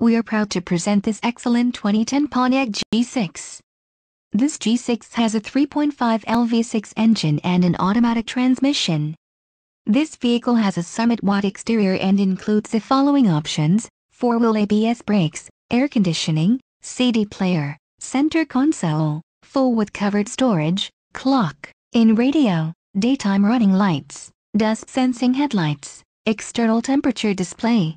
we are proud to present this excellent 2010 Pontiac G6. This G6 has a 3.5 LV6 engine and an automatic transmission. This vehicle has a Summit White exterior and includes the following options, 4-wheel ABS brakes, air conditioning, CD player, center console, full with covered storage, clock, in radio, daytime running lights, dusk sensing headlights, external temperature display.